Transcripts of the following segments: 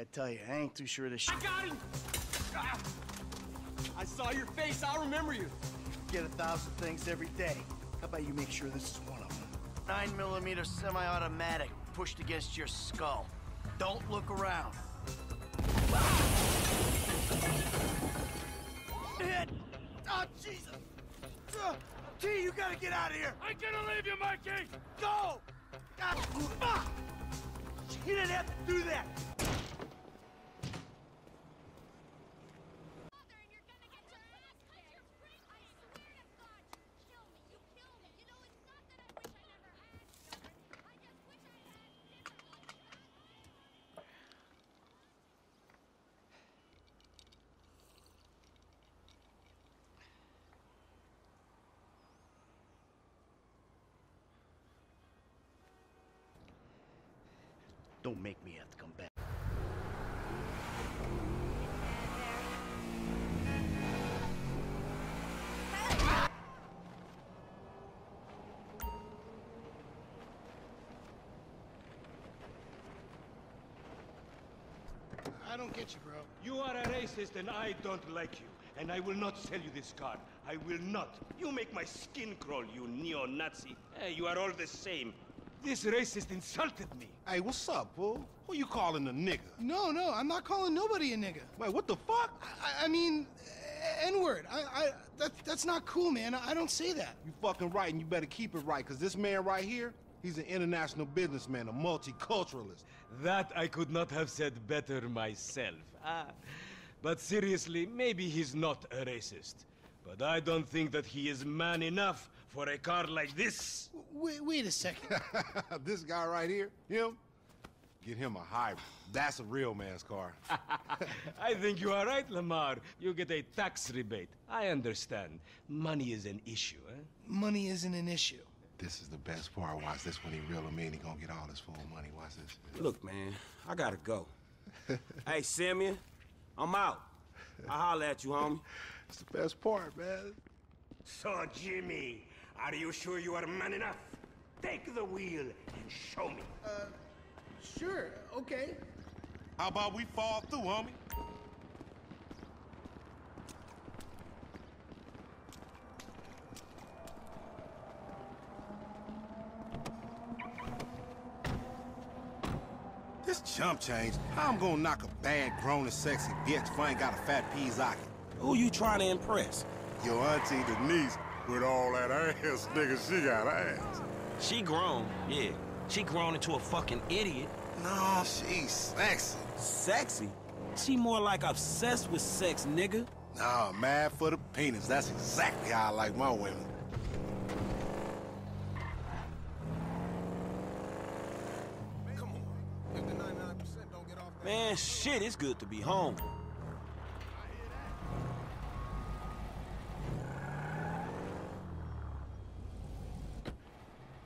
I tell you, I ain't too sure this shit. I got him! Ah! I saw your face, I'll remember you. Get a thousand things every day. How about you make sure this is one of them? Nine millimeter semi-automatic pushed against your skull. Don't look around. Hit! Oh, Jesus! Uh, you gotta get out of here! I'm gonna leave you, Mikey! Go! Ah, fuck! He didn't have to do that! Don't make me have to come back. I don't get you, bro. You are a racist and I don't like you. And I will not sell you this car. I will not. You make my skin crawl, you neo-Nazi. Hey, you are all the same. This racist insulted me. Hey, what's up, fool? Who you calling a nigga? No, no, I'm not calling nobody a nigga. Wait, what the fuck? I, I mean, N-word. I, I, that, that's not cool, man. I, I don't say that. You fucking right, and you better keep it right, because this man right here, he's an international businessman, a multiculturalist. That I could not have said better myself. Ah. But seriously, maybe he's not a racist. But I don't think that he is man enough for a car like this. Wait, wait a second. this guy right here, him, get him a hybrid. That's a real man's car. I think you are right, Lamar. You get a tax rebate. I understand. Money is an issue, eh? Money isn't an issue. this is the best part. Watch this when he reel him in. He gonna get all his full money. Watch this. Look, man, I gotta go. hey, Simeon, I'm out. I'll holler at you, homie. It's the best part, man. So, Jimmy, are you sure you are man enough? Take the wheel and show me. Uh, sure, okay. How about we fall through, homie? This chump change, how I'm gonna knock a bad, grown and sexy bitch if I ain't got a fat Pizaki? Who you trying to impress? Your auntie Denise, with all that ass, nigga, she got ass. She grown, yeah. She grown into a fucking idiot. No, she's sexy. Sexy? She more like obsessed with sex, nigga. Nah, mad for the penis. That's exactly how I like my women. Man, shit, it's good to be home.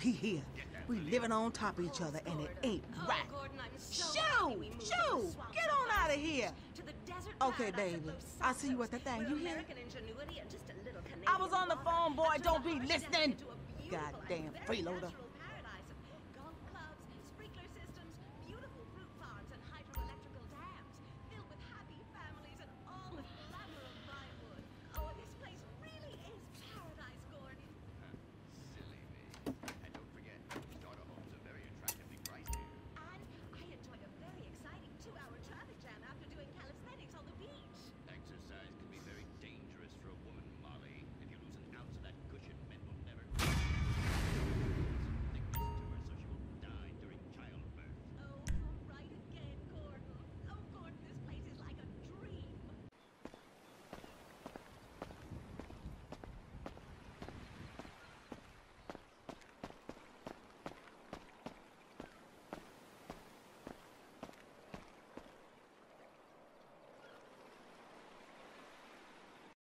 Oh, he here. We living on top of each other, and it ain't right. Shoo! Shoo! Get on out of here! Okay, baby. I'll see you at the thing. You hear? I was on the phone, boy. Don't be listening. Goddamn freeloader.